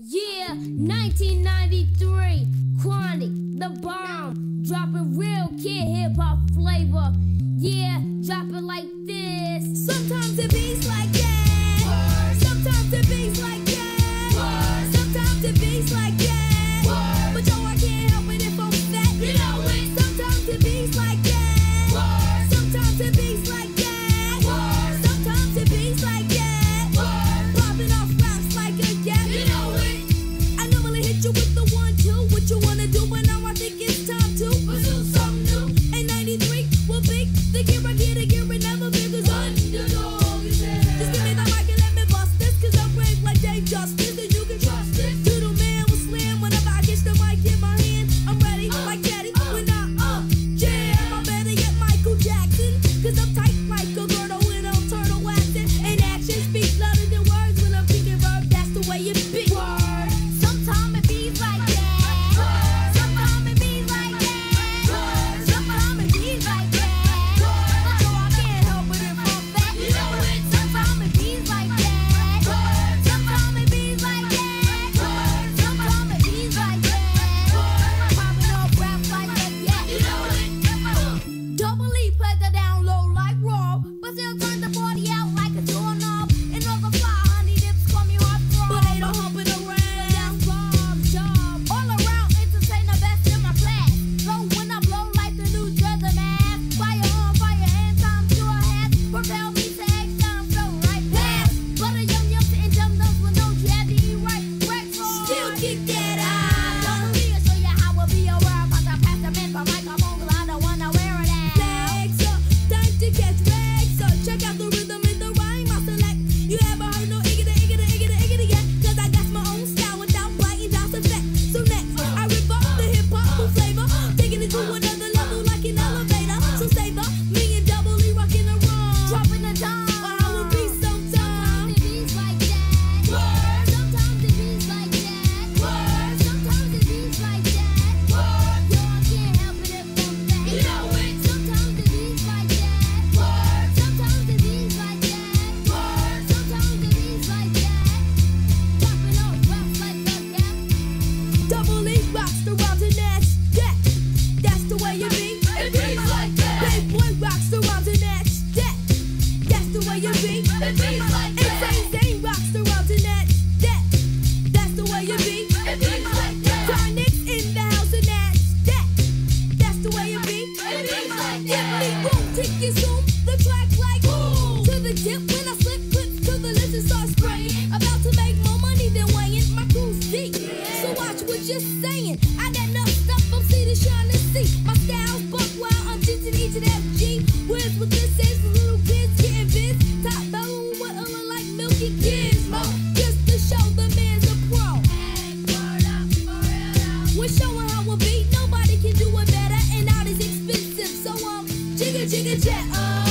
Yeah, 1993, Kronic, the bomb, dropping real kid hip hop flavor. Yeah, dropping like this. Sometimes it bee'z like way you be. It be like that. Insane Zane rocks the world that. That's the way you be. It be like that. Tonic in the house and that, that. That's the way you be. It be like that. Me won't take you zoom, the track like boom. To the dip when I slip, clip to the lips and start spraying. About to make more money than weighing. My crew's deep. So watch what you're saying. I got enough stuff from sea to shine and see. My style's buck wild, I'm just an H and Where's what this? jigga jet. Oh.